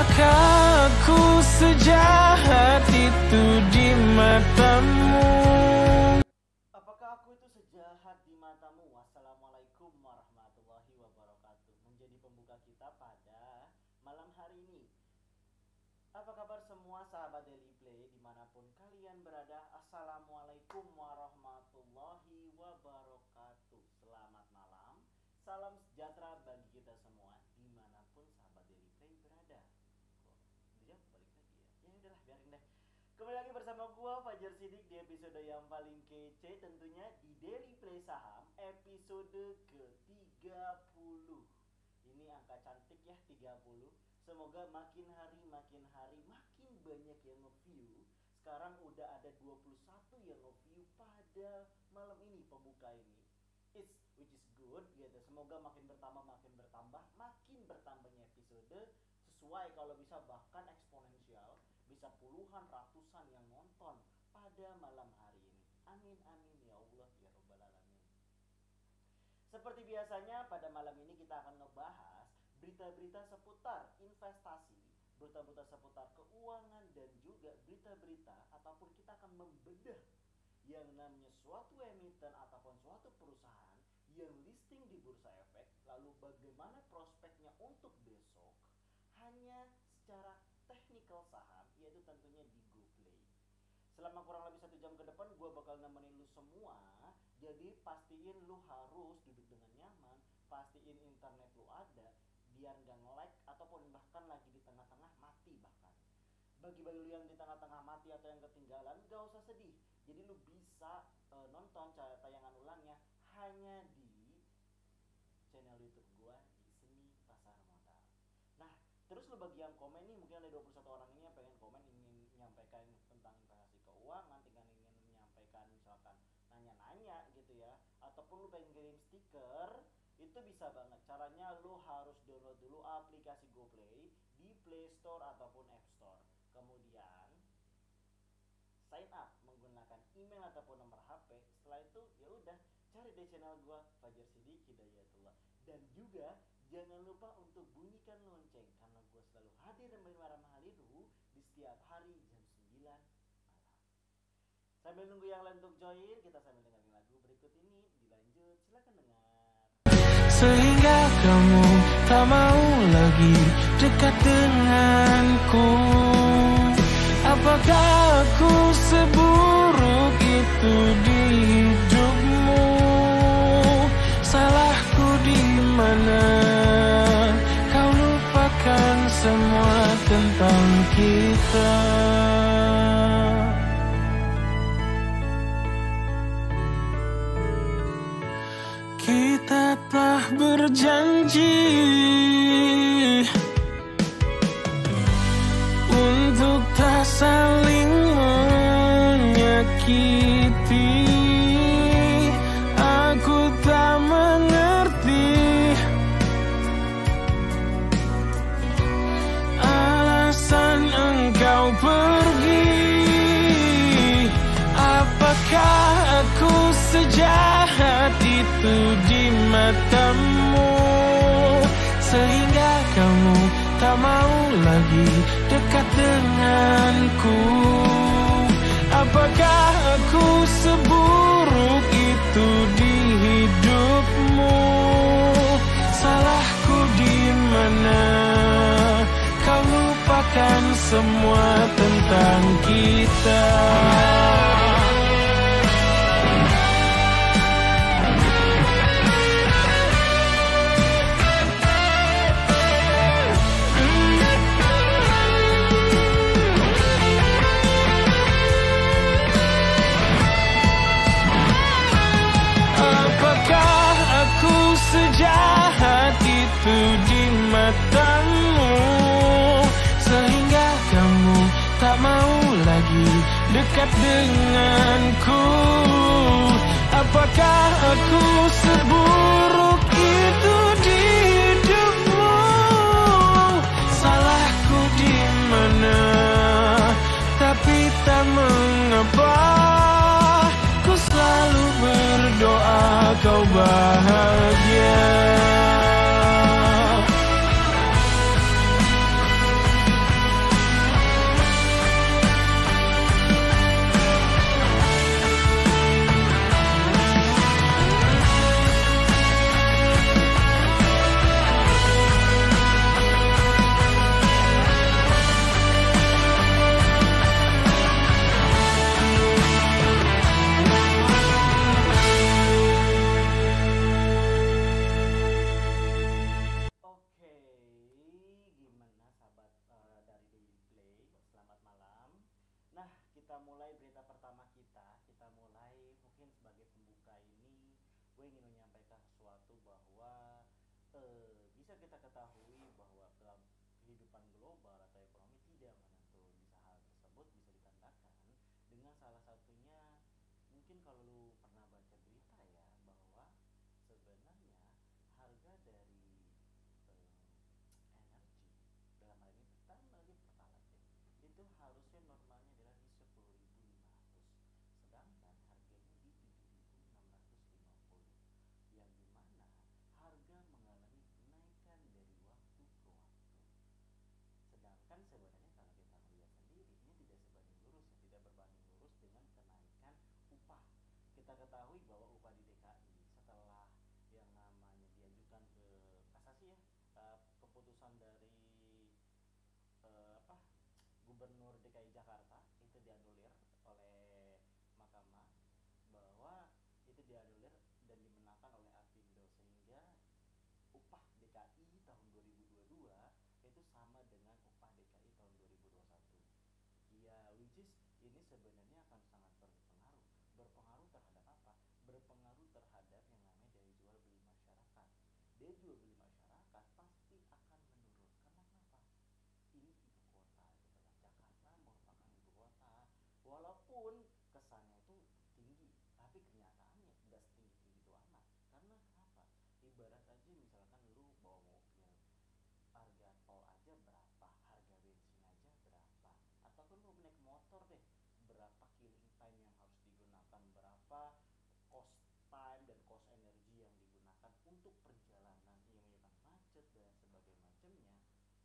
Apakah aku sejahat itu di matamu? Apakah aku itu sejahat di matamu? Wassalamualaikum warahmatullahi wabarakatuh. Menjadi pembuka kita pada malam hari ini. Apa kabar semua sahabat Daily Play di mana pun kalian berada? Assalamualaikum warahmatullahi wabarakatuh. Selamat malam. Salam sejahtera bagi kita semua di mana pun sahabat Daily Play berada. Kok dia balik lagi ya? Ya udahlah biarin deh. Kembali lagi bersama gua Fajar Sidik di episode yang paling kece tentunya di Daily Play Saham episode ke-30. Ini angka cantik ya 30. Semoga makin hari makin hari makin banyak yang nge-view. Sekarang udah ada 21 yang nge-view pada malam ini pembuka ini. It's which is good gitu. Semoga makin bertambah makin bertambah, makin bertambahnya episode sesuai kalau bisa bahkan bisa puluhan ratusan yang nonton pada malam hari ini. Amin amin ya Allah ya robbal alamin. Seperti biasanya pada malam ini kita akan ngebahas berita-berita seputar investasi, berita-berita seputar keuangan dan juga berita-berita ataupun kita akan membedah yang namanya suatu emiten ataupun suatu perusahaan yang listing di bursa efek lalu bagaimana prospeknya untuk besok hanya secara technical saham yaitu tentunya di GoPlay. Selama kurang lebih satu jam ke depan gue bakal nemenin lu semua. Jadi pastiin lu harus duduk dengan nyaman, pastiin internet lu ada, biar gak nge-lag ataupun bahkan lagi di tengah-tengah mati bahkan. Bagi-bagi lu yang di tengah-tengah mati atau yang ketinggalan, gak usah sedih. Jadi lu bisa eh, nonton tayangan ulangnya hanya di channel YouTube gua di Seni Pasar Modal. Nah, Terus lu bagi yang komen nih mungkin ada 21 orang ini yang pengen komen ingin menyampaikan tentang investasi keuangan, tinggal ingin menyampaikan misalkan nanya-nanya gitu ya, ataupun lu pengen kirim stiker, itu bisa banget. Caranya lu harus download dulu aplikasi GoPlay di Play Store ataupun App Store. Kemudian sign up menggunakan email ataupun nomor HP. Setelah itu ya udah cari deh channel gua Fajar Sidik Hidayatullah. Dan juga jangan lupa untuk bunyikan lonceng karena gua selalu hadir dan malam haliru di setiap hari jam 9 malam. Sambil nunggu yang lain untuk join, kita sambil dengerin Sehingga kamu tak mau lagi dekat denganku Apakah aku seburuk itu di hidupmu? Salahku di mana? Kau lupakan semua tentang kita Kita telah berjanji Untuk tak saling menyakiti itu di matamu Sehingga kamu tak mau lagi dekat denganku. Apakah aku seburuk itu di hidupmu? Salahku di mana? Kau lupakan semua tentang kita dekat denganku Apakah aku seburuk itu di hidupmu? Salahku di mana? Tapi tak mengapa Ku selalu berdoa kau bahagia itu harusnya normalnya adalah di 10.500 sedangkan harganya di 7.650 yang di mana harga mengalami kenaikan dari waktu ke waktu sedangkan sebenarnya kalau kita melihat sendiri ini tidak sebanding lurus ya tidak berbanding lurus dengan kenaikan upah kita ketahui bahwa upah di DKI setelah yang namanya diajukan ke kasasi ya eh, keputusan dari eh, apa Gubernur DKI Jakarta itu dianulir oleh Mahkamah bahwa itu dianulir dan dimenangkan oleh Apindo sehingga upah DKI tahun 2022 itu sama dengan upah DKI tahun 2021 ya which is ini sebenarnya akan sangat berpengaruh. Berpengaruh terhadap apa? Berpengaruh terhadap yang namanya daya jual beli masyarakat. Daya jual beli masyarakat pasti akan menurun. Karena kenapa? Ini ibu kota gitu Jakarta merupakan ibu kota. Walaupun kesannya itu tinggi tapi kenyataannya tidak setinggi tinggi itu amat. Karena kenapa ibarat aja misalkan lu bawa mobil harga tol aja berapa harga bensin aja berapa ataupun lu naik motor deh berapa killing time yang harus digunakan berapa cost time dan cost energi yang digunakan untuk perjalanan yang menyebabkan macet dan sebagainya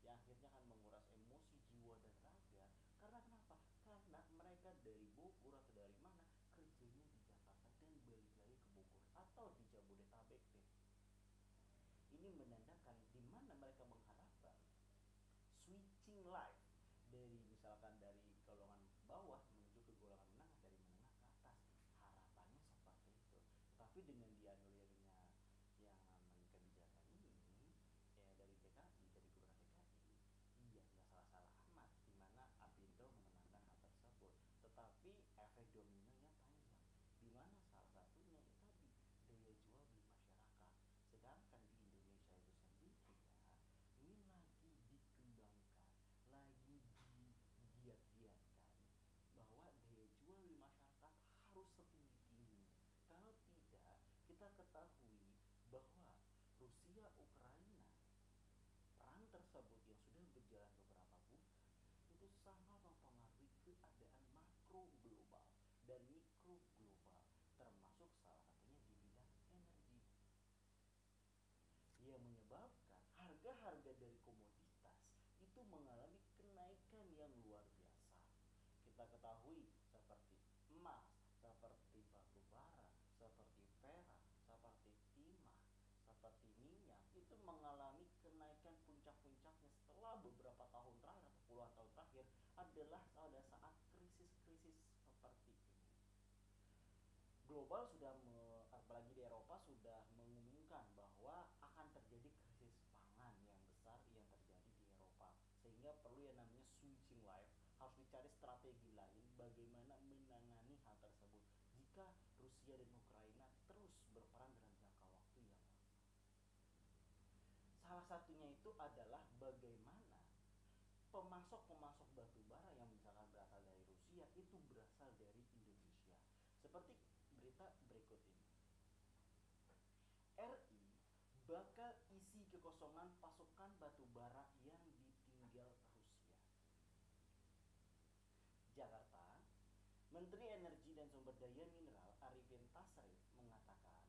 macamnya menguras emosi jiwa dan raga. Karena kenapa? Karena mereka dari Bogor atau dari mana kerjanya di Jakarta dan balik lagi ke Bogor atau di Jabodetabek deh. Ini menandakan di mana mereka mengharapkan switching life dari misalkan dari golongan bawah menuju ke golongan menengah dari menengah ke atas. Harapannya seperti itu. Tetapi dengan dianulirnya yang namanya kebijakan ini ya dari DKI dari gubernur DKI iya nggak salah-salah amat di mana Apindo memenangkan hal tersebut dominonya panjang. Di mana salah satunya ya tadi daya jual beli masyarakat. Sedangkan di Indonesia itu sendiri ya ini lagi dikembangkan lagi digiat-giatkan bahwa daya jual beli masyarakat harus setinggi tingginya kalau tidak kita ketahui bahwa Rusia Ukraina perang tersebut yang sudah berjalan beberapa bulan itu sangat mempengaruhi keadaan makro global dan mikro global termasuk salah satunya di bidang energi yang menyebabkan harga-harga dari komoditas itu mengalami kenaikan yang luar biasa. Kita ketahui seperti emas, seperti batu bara, seperti perak, seperti timah, seperti minyak itu mengalami kenaikan puncak-puncaknya setelah beberapa tahun terakhir atau puluhan tahun terakhir adalah pada saat krisis-krisis seperti ini. Global sudah me, apalagi di Eropa sudah mengumumkan bahwa akan terjadi krisis pangan yang besar yang terjadi di Eropa sehingga perlu yang namanya switching life harus dicari strategi lain bagaimana menangani hal tersebut jika Rusia dan Ukraina terus berperang dalam jangka waktu yang. Salah satunya itu adalah bagaimana pemasok-pemasok batu bara yang misalkan berasal dari Rusia itu berasal dari Indonesia. Seperti berita berikut ini. RI bakal isi kekosongan pasokan batu bara yang ditinggal Rusia. Jakarta, Menteri Daya Mineral Arifin Tasrif mengatakan,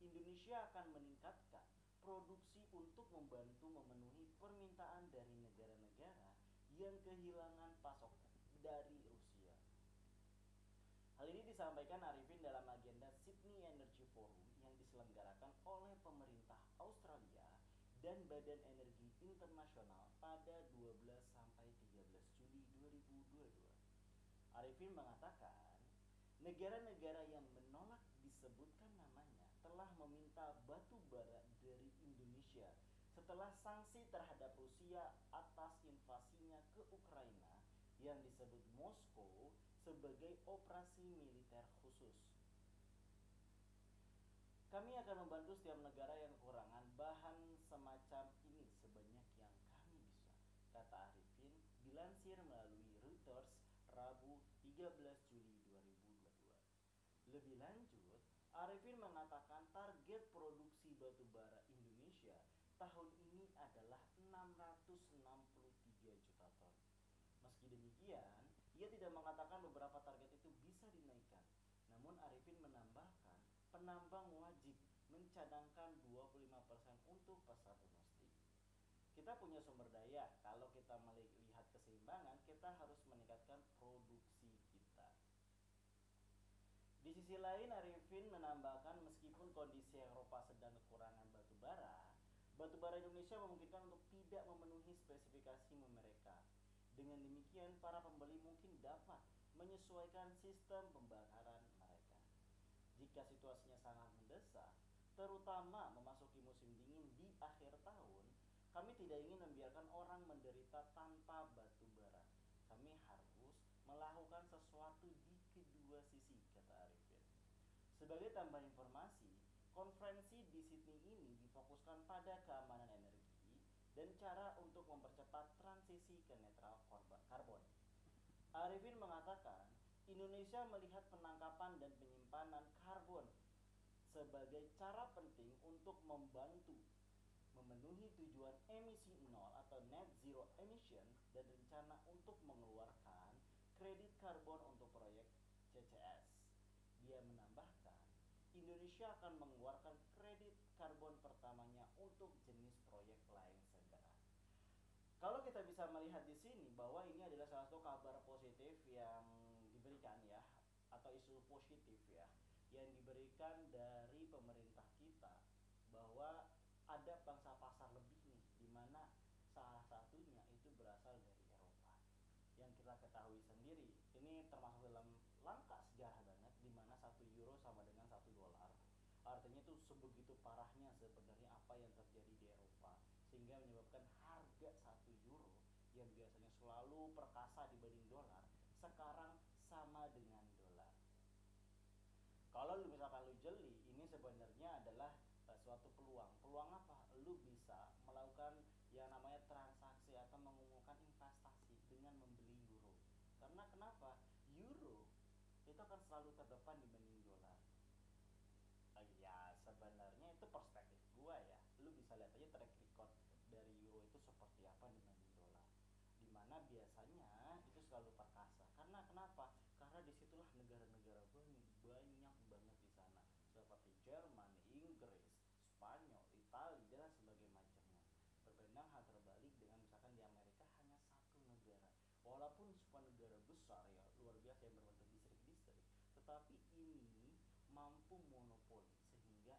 Indonesia akan meningkatkan produksi untuk membantu memenuhi permintaan dari negara-negara yang kehilangan pasokan dari Rusia. Hal ini disampaikan Arifin dalam agenda Sydney Energy Forum yang diselenggarakan oleh pemerintah Australia dan Badan Energi Internasional pada 12 sampai 13 Juli 2022. Arifin mengatakan, negara-negara yang menolak disebutkan namanya telah meminta batu bara dari Indonesia setelah sanksi terhadap Rusia atas invasinya ke Ukraina yang disebut Moskow sebagai operasi militer khusus. Kami akan membantu setiap negara yang kekurangan bahan semacam ini sebanyak yang kami bisa, kata Arifin dilansir melalui Reuters Rabu 13 Juli 2022. Lebih lanjut, Arifin mengatakan target produksi batu bara Indonesia tahun ini adalah 663 juta ton. Meski demikian, ia tidak mengatakan beberapa target itu bisa dinaikkan. Namun Arifin menambahkan penambang wajib mencadangkan 25% untuk pasar domestik. Kita punya sumber daya, kalau kita melihat keseimbangan, kita harus meningkatkan produksi kita. Di sisi lain, Arifin menambahkan meskipun kondisi Eropa sedang kekurangan batu bara, batu bara Indonesia memungkinkan untuk tidak memenuhi spesifikasi mereka. Dengan demikian, para pembeli mungkin dapat menyesuaikan sistem pembakaran jika situasinya sangat mendesak, terutama memasuki musim dingin di akhir tahun, kami tidak ingin membiarkan orang menderita tanpa batu bara. Kami harus melakukan sesuatu di kedua sisi, kata Arifin. Sebagai tambah informasi, konferensi di Sydney ini difokuskan keamanan energi dan cara untuk mempercepat transisi ke netral karbon. Arifin mengatakan Indonesia melihat penangkapan dan penyimpanan karbon sebagai cara penting untuk membantu memenuhi tujuan emisi nol atau net zero emission dan rencana untuk mengeluarkan kredit karbon untuk proyek CCS. Dia menambahkan, Indonesia akan mengeluarkan kredit karbon pertamanya untuk jenis proyek lain segera. Kalau kita bisa melihat di sini bahwa ini adalah salah satu kabar positif yang diberikan ya atau isu positif ya yang diberikan dari pemerintah kita bahwa ada bangsa pasar lebih nih di mana salah satunya itu berasal dari Eropa yang kita ketahui sendiri ini termasuk dalam langkah sejarah banget di mana satu euro sama dengan satu dolar artinya itu sebegitu parahnya sebenarnya apa yang terjadi di Eropa sehingga menyebabkan harga satu euro yang biasanya selalu perkasa dibanding dolar sekarang sama dengan dolar. Kalau lu misalkan lu jeli, ini sebenarnya adalah uh, suatu peluang. Peluang apa? Lu bisa melakukan yang namanya transaksi atau mengumpulkan investasi dengan membeli euro. Karena kenapa? Euro itu akan selalu terdepan dibanding dolar. Uh, ya sebenarnya itu perspektif gua ya. Lu bisa lihat aja track record dari euro itu seperti apa dibanding dolar. Di mana biasanya itu selalu perkasa. Karena kenapa? karena di situlah negara-negara banyak banyak banget di sana seperti Jerman, Inggris, Spanyol, Italia dan sebagainya macamnya. Berbanding hal terbalik dengan misalkan di Amerika hanya satu negara. Walaupun sebuah negara besar ya luar biasa yang berbentuk distrik-distrik, tetapi ini mampu monopoli sehingga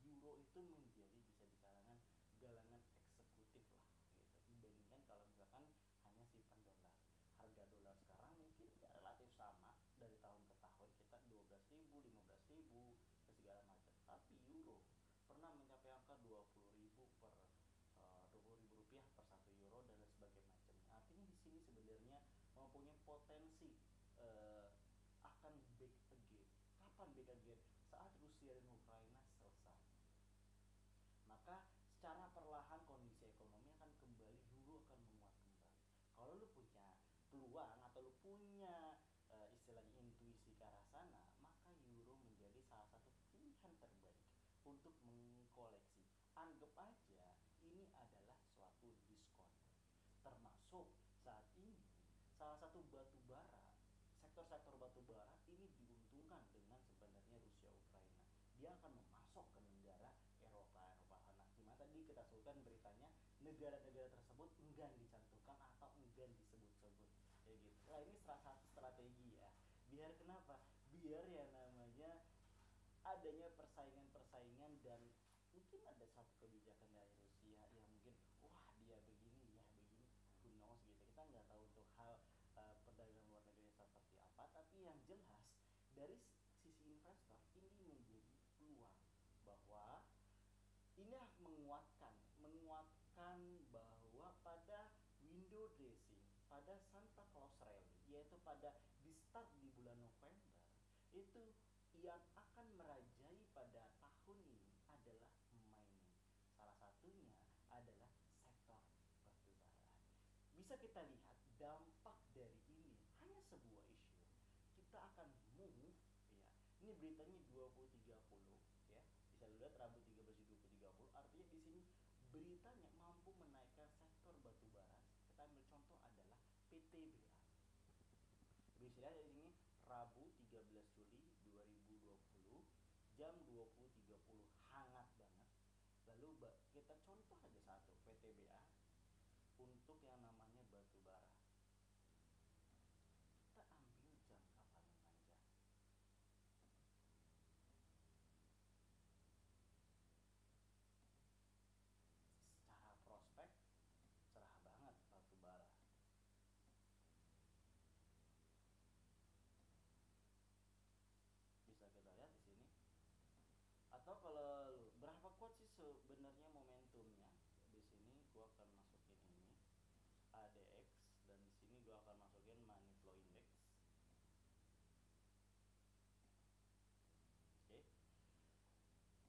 euro itu menjadi bisa di kalangan galangan eksekutif lah gitu. Dibandingkan kalau misalkan hanya simpan dolar. Harga dolar sekarang mungkin ya relatif sama dari tahun ke tahun kita 12 ribu 15 ribu segala macam. Tapi euro pernah mencapai angka 20 ribu per eh, 20 ribu rupiah per satu euro dan sebagainya macamnya artinya di sini sebenarnya mempunyai potensi uh, saat Rusia dan Ukraina selesai maka secara perlahan kondisi ekonomi akan kembali euro akan menguat kembali kalau lu punya peluang atau lu punya uh, istilahnya intuisi ke arah sana, maka euro menjadi salah satu pilihan terbaik untuk mengkoleksi. Anggap aja ini adalah suatu diskon. Termasuk saat ini salah satu batu bara, sektor-sektor batu bara ini diuntungkan dengan sebenarnya Rusia Ukraina. Dia akan memasok ke negara Eropa Eropa. Sana. Di mana tadi kita sebutkan beritanya negara-negara tersebut enggan dicantumkan atau enggan disebut-sebut. Kayak gitu. Lah ini salah satu strategi ya. Biar kenapa? Biar ya namanya adanya persaingan-persaingan dan mungkin ada satu kebijakan dari Rusia yang mungkin wah dia begini ya begini. Who knows gitu. Kita nggak tahu untuk hal uh, perdagangan luar negeri seperti apa. Tapi yang jelas dari sisi investor ini menjadi peluang bahwa ini menguatkan menguatkan bahwa pada window dressing pada Santa Claus Rally yaitu pada di start di bulan November itu yang akan merajai pada tahun ini adalah mining. Salah satunya adalah sektor batubara. Bisa kita lihat dampak dari ini hanya sebuah isu. Kita akan move ya. Ini beritanya 2030 ya. Bisa lihat Rabu 13 2030 artinya di sini beritanya mampu menaikkan sektor batubara. Kita ambil contoh adalah PTBA. Bisa di sini Rabu 13 Juli 2020 jam 20.30 hangat banget lalu kita contoh aja satu PTBA untuk yang namanya batu bara kita ambil jangka paling panjang secara prospek cerah banget batu bara bisa kita lihat di sini atau kalau berapa kuat sih sebenarnya momentumnya di sini gua akan masukin ini ADX dan di sini gua akan masukin money flow index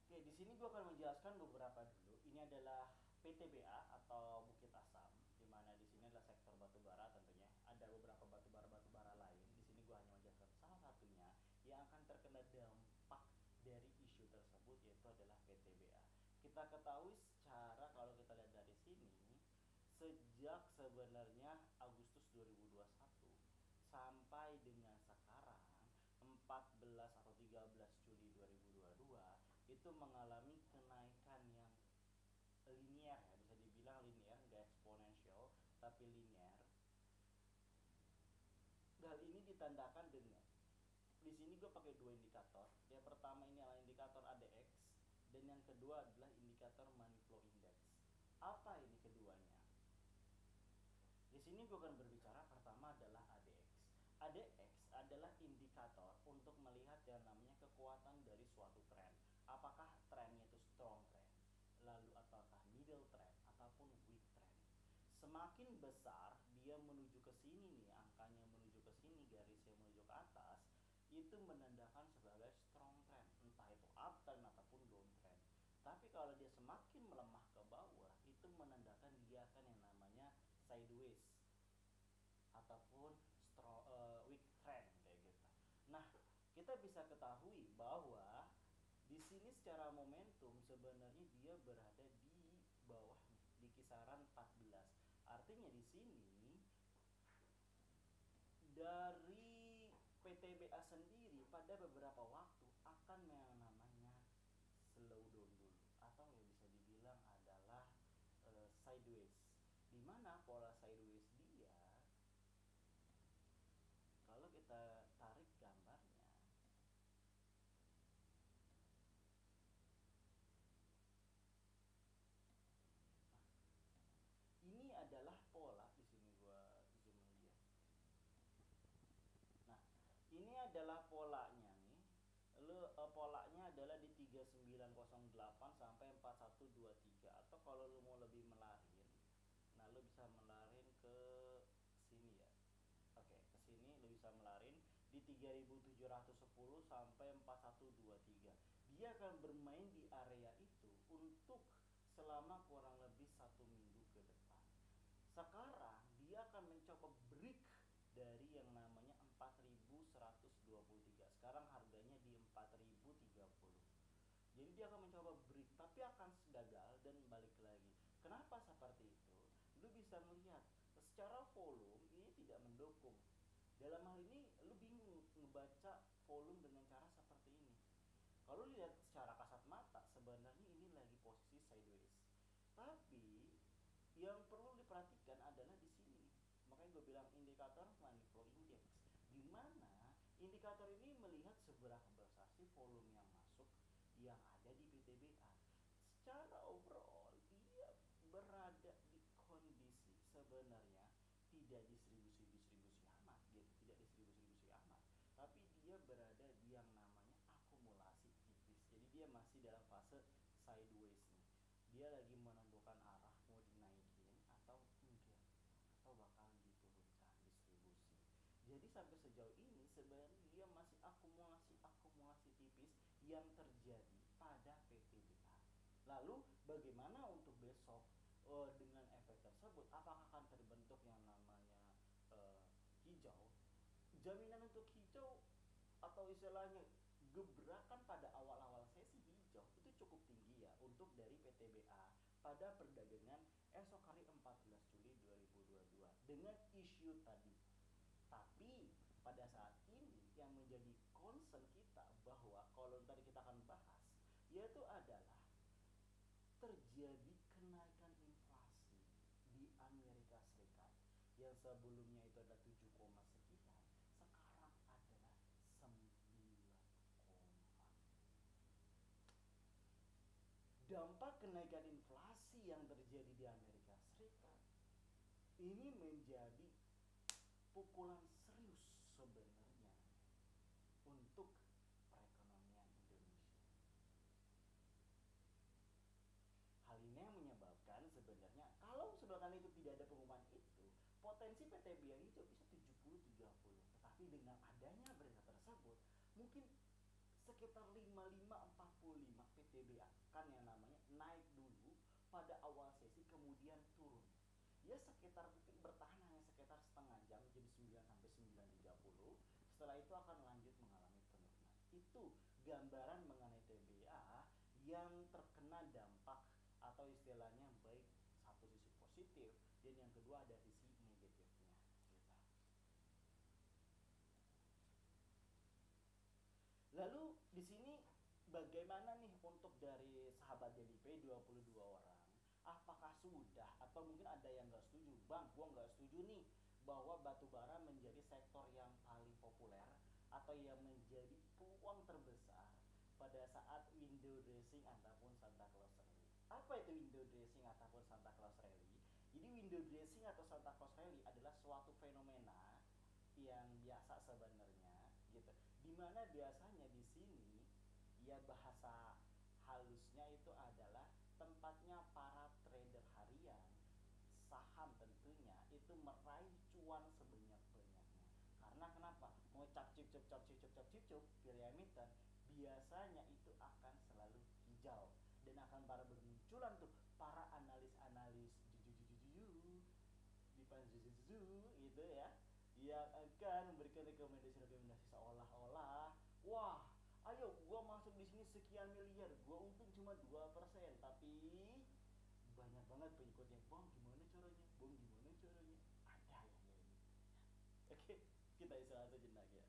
oke oke di sini gua akan menjelaskan beberapa dulu. Ini adalah PTBA atau Bukit Asam di mana di sini adalah sektor batu bara tentunya. Ada beberapa batu bara batu bara lain. Di sini gua hanya menjelaskan salah satunya yang akan terkena dampak dari isu tersebut yaitu adalah PTBA. Kita ketahui secara kalau kita lihat dari sini sejak sebenarnya Agustus 2021 sampai dengan sekarang 14 atau 13 Juli 2022 itu mengalami kenaikan yang linear ya bisa dibilang linear nggak eksponensial tapi linear hal ini ditandakan dengan di sini gue pakai dua indikator. Yang pertama ini adalah indikator ADX dan yang kedua adalah indikator money flow index. Apa ini keduanya? Di sini gue akan berbicara pertama adalah ADX. ADX adalah indikator untuk melihat yang namanya kekuatan dari suatu tren. Apakah trennya itu strong trend, lalu apakah middle trend ataupun weak trend. Semakin besar dia menuju ke sini nih, angkanya menuju ke sini, garisnya menuju ke atas, itu menandakan sebagai strong trend. Entah itu uptrend ataupun downtrend tapi kalau dia semakin melemah ke bawah itu menandakan dia akan yang namanya sideways ataupun uh, weak trend kayak gitu. Nah kita bisa ketahui bahwa secara momentum sebenarnya dia berada di bawah di kisaran 14 artinya di sini dari PTBA sendiri pada beberapa waktu akan yang namanya slow down dulu atau yang bisa dibilang adalah uh, sideways. Di mana pola sideways dia kalau kita tarik gambarnya nah, ini adalah pola di sini gua ini adalah polanya nih. Lu uh, polanya adalah di 3908 sampai 4123 atau kalau lu mau lebih melarin nah lu bisa melarin ke sini ya. Oke ke sini lu bisa melarin di 3710 sampai 4123 dia akan bermain di area itu untuk selama kurang lebih satu minggu ke depan sekarang dia akan mencoba break dari yang namanya 4123 sekarang harganya di 4030 jadi dia akan mencoba break tapi akan gagal dan balik lagi. Kenapa seperti itu? Lu bisa melihat secara volume ini tidak mendukung. Dalam hal ini lu bingung ngebaca volume dengan cara seperti ini. Kalau lihat secara kasat mata sebenarnya ini lagi posisi sideways. Tapi yang perlu diperhatikan adalah di sini makanya gue bilang indikator flow index di mana indikator ini melihat seberapa besar sih volume yang masuk yang ada di PTBA secara overall dia berada di kondisi sebenarnya tidak distribusi-distribusi amat gitu. Tidak distribusi-distribusi amat tapi dia berada di yang namanya akumulasi tipis. Jadi dia masih dalam fase sideways nih dia lagi menentukan arah mau dinaikin atau enggak atau bakal diturunkan distribusi jadi sampai sejauh ini sebenarnya dia masih akumulasi akumulasi tipis yang terjadi pada PTBA. Lalu bagaimana untuk besok uh, dengan efek tersebut? Apakah akan terbentuk yang namanya uh, hijau? Jaminan untuk hijau atau istilahnya gebrakan pada awal-awal sesi hijau itu cukup tinggi ya untuk dari PTBA pada perdagangan esok hari 14 Juli 2022 dengan isu tadi. Pada saat ini yang menjadi concern kita bahwa kalau tadi kita akan bahas yaitu adalah terjadi kenaikan inflasi di Amerika Serikat. Yang sebelumnya itu ada 7, sekian sekarang adalah 9, dampak kenaikan inflasi yang terjadi di Amerika Serikat ini menjadi pukulan serius sebenarnya untuk perekonomian Indonesia. Hal ini yang menyebabkan sebenarnya kalau sebenarnya itu tidak ada pengumuman itu, potensi PTBA hijau bisa 70-30. Tetapi dengan adanya berita tersebut, mungkin sekitar 55-45 PTBA kan yang namanya naik dulu pada awal sesi kemudian turun. Ya sekitar bertahan hanya sekitar setengah jam jadi 9 sampai 9.30 setelah itu akan lanjut mengalami penurunan. Itu gambaran mengenai TBA yang terkena dampak atau istilahnya baik satu sisi positif dan yang kedua ada sisi negatifnya gitu. Lalu di sini bagaimana nih untuk dari sahabat DDP 22 orang? Apakah sudah? Atau mungkin ada yang nggak setuju? Bang gua nggak setuju nih bahwa batu bara menjadi sektor yang paling populer atau yang menjadi peluang terbesar pada saat window dressing ataupun Santa Claus Rally. Apa itu window dressing ataupun Santa Claus Rally? Jadi window dressing atau Santa Claus Rally adalah suatu fenomena yang biasa sebenarnya gitu. Di mana sini ya bahasa halusnya itu adalah tempatnya para trader harian saham tentunya itu meraih cuan sebanyak-banyaknya. Karena kenapa? Mau cap cip cip cap cap cip cap emiten biasanya itu akan selalu hijau. Dan akan para bermunculan tuh para analis-analis di panjujuju itu ya yang akan memberikan rekomendasi-rekomendasi banget pengikutnya. Bang gimana caranya? Bang gimana caranya? Ada yang kayak gitu. Oke kita istirahat sejenak ya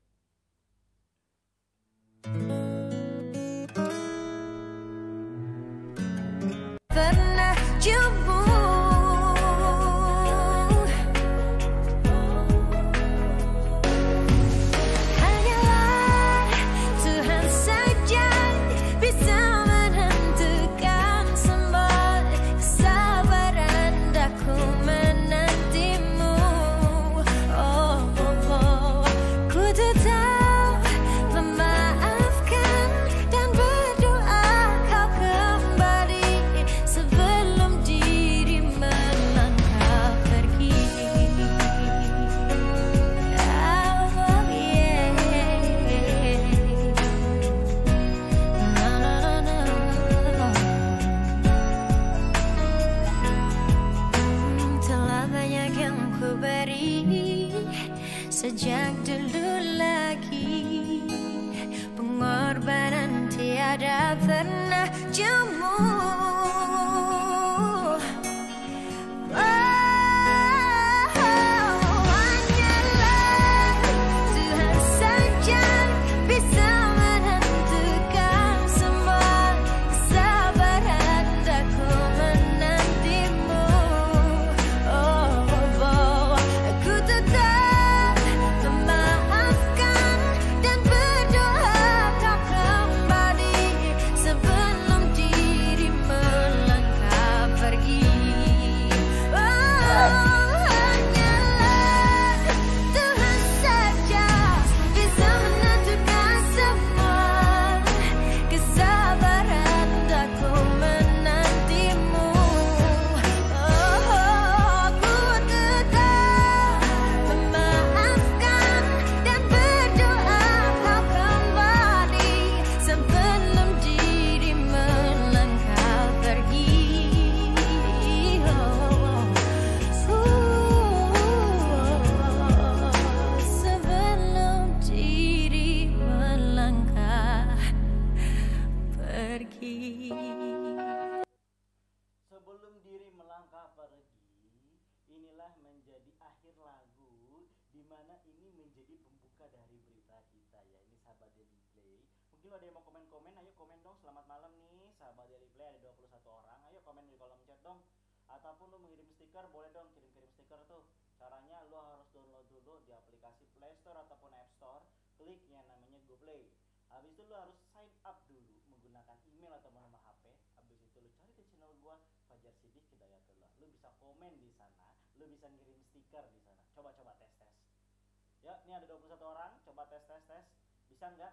stiker di coba-coba tes tes. Ya ini ada 21 orang coba tes tes tes. Bisa nggak?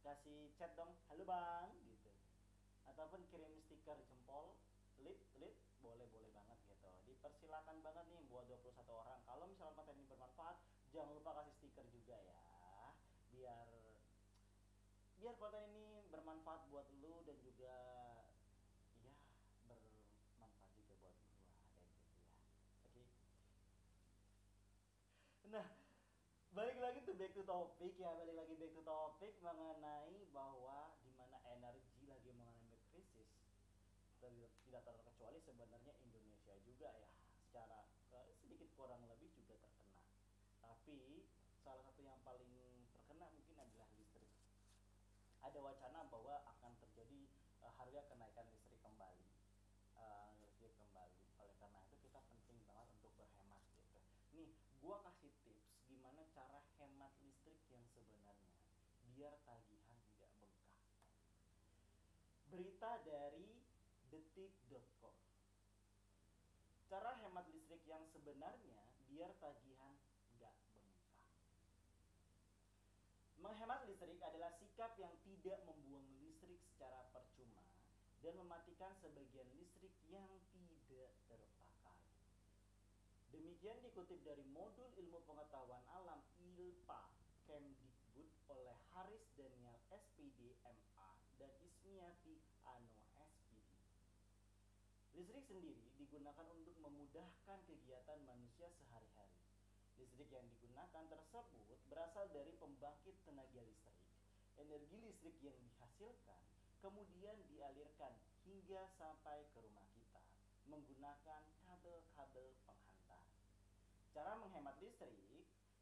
Kasih chat dong. Halo bang gitu. Ataupun kirim stiker jempol. Lip lip. Boleh boleh banget gitu. Dipersilakan banget nih buat 21 orang. Kalau misalnya konten ini bermanfaat jangan lupa kasih stiker juga ya. Biar biar konten ini bermanfaat buat lu dan juga ya bermanfaat juga buat gua kayak gitu ya oke nah balik lagi tuh back to topic ya balik lagi back to topic mengenai bahwa di mana energi lagi mengalami krisis. Tidak terkecuali sebenarnya Indonesia juga ya secara sedikit kurang lebih juga terkena. Tapi salah satu yang paling terkena mungkin adalah listrik. Ada wacana bahwa akan terjadi uh, harga kenaikan listrik kembali uh, listrik kembali oleh karena itu kita penting banget untuk berhemat gitu nih gua kasih tips gimana cara hemat listrik yang sebenarnya biar tagihan tidak bengkak. Berita dari detik.com cara hemat listrik yang sebenarnya biar tagihan nggak bengkak. Menghemat listrik adalah sikap yang tidak membuang listrik secara percuma dan mematikan sebagian listrik yang tidak terpakai. Demikian dikutip dari modul ilmu pengetahuan alam ILPA sendiri digunakan untuk memudahkan kegiatan manusia sehari-hari. Listrik yang digunakan tersebut berasal dari pembangkit tenaga listrik. Energi listrik yang dihasilkan kemudian dialirkan hingga sampai ke rumah kita menggunakan kabel-kabel penghantar. Cara menghemat listrik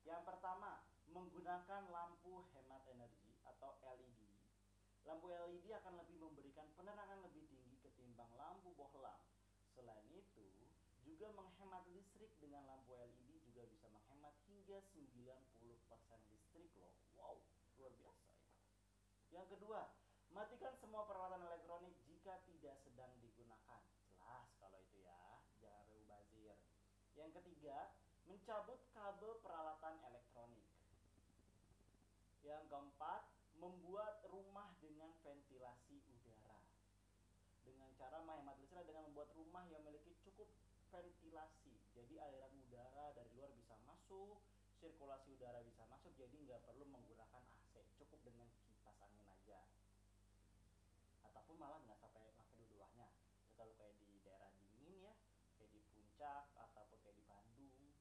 yang pertama menggunakan lampu hemat energi atau LED. Lampu LED akan lebih memberikan penerangan lebih tinggi ketimbang lampu bohlam. Juga menghemat listrik dengan lampu LED juga bisa menghemat hingga 90% listrik loh. Wow, luar biasa ya. Yang kedua, matikan semua peralatan elektronik jika tidak sedang digunakan. Jelas kalau itu ya, jangan bazir. Yang ketiga, mencabut kabel peralatan elektronik. Yang keempat, membuat rumah dengan ventilasi udara. Dengan cara menghemat listrik dengan membuat rumah yang memiliki cukup ventilasi. Jadi aliran udara dari luar bisa masuk, sirkulasi udara bisa masuk, jadi nggak perlu menggunakan AC, cukup dengan kipas angin aja. Ataupun malah nggak sampai pakai dua-duanya. Ya, kalau kayak di daerah dingin ya, kayak di puncak ataupun kayak di Bandung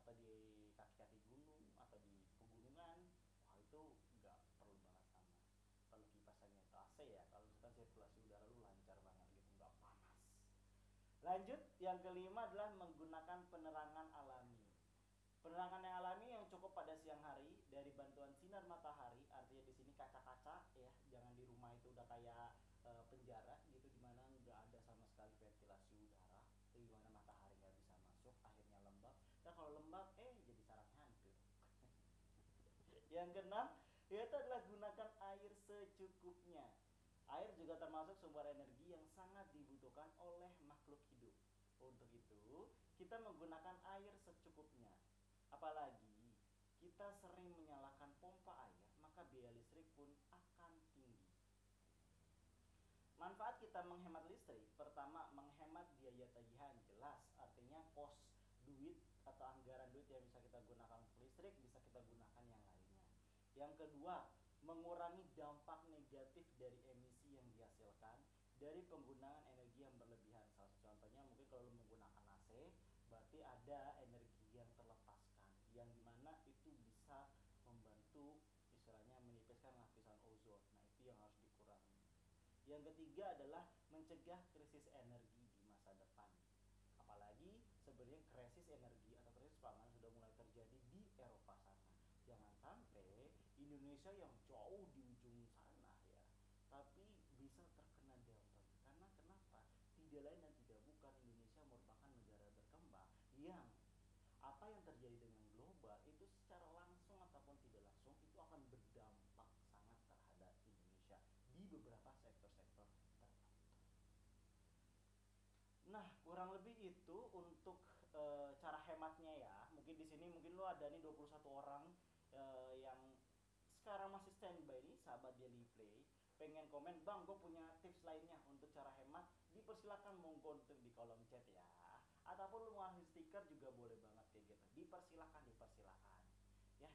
atau di kaki-kaki gunung atau di pegunungan, wah itu nggak perlu banget sama. Kalau kipas angin itu AC ya, kalau misalkan sirkulasi udara lu lancar banget gitu, nggak panas. Lanjut, yang kelima adalah menggunakan penerangan alami. Penerangan yang alami yang cukup pada siang hari dari bantuan sinar matahari, artinya di sini kaca-kaca ya, jangan di rumah itu udah kayak e, penjara gitu di mana nggak ada sama sekali ventilasi udara, di mana matahari nggak bisa masuk, akhirnya lembab. Dan kalau lembab, eh jadi sarang hancur. yang keenam, yaitu adalah gunakan air secukupnya. Air juga termasuk sumber energi yang sangat dibutuhkan oleh makhluk hidup. Untuk itu, kita menggunakan air secukupnya. Apalagi kita sering menyalakan pompa air, maka biaya listrik pun akan tinggi. Manfaat kita menghemat listrik, pertama menghemat biaya tagihan, jelas artinya kos duit atau anggaran duit yang bisa kita gunakan untuk listrik bisa kita gunakan yang lainnya. Yang kedua, mengurangi dampak negatif dari emisi yang dihasilkan dari penggunaan energi ada energi yang terlepaskan yang di mana itu bisa membantu istilahnya menipiskan lapisan ozon. Nah itu yang harus dikurangi. Yang ketiga adalah mencegah krisis energi di masa depan. Apalagi sebenarnya krisis energi atau krisis pangan sudah mulai terjadi di Eropa sana. Jangan sampai eh, Indonesia yang Nah, kurang lebih itu untuk e, cara hematnya ya. Mungkin di sini mungkin lo ada nih 21 orang e, yang sekarang masih standby nih sahabat Daily Play. Pengen komen bang gue punya tips lainnya untuk cara hemat. Dipersilakan monggo untuk di kolom chat ya. Ataupun lu ngasih stiker juga boleh banget kayak gitu. Dipersilakan dipersilakan. Ya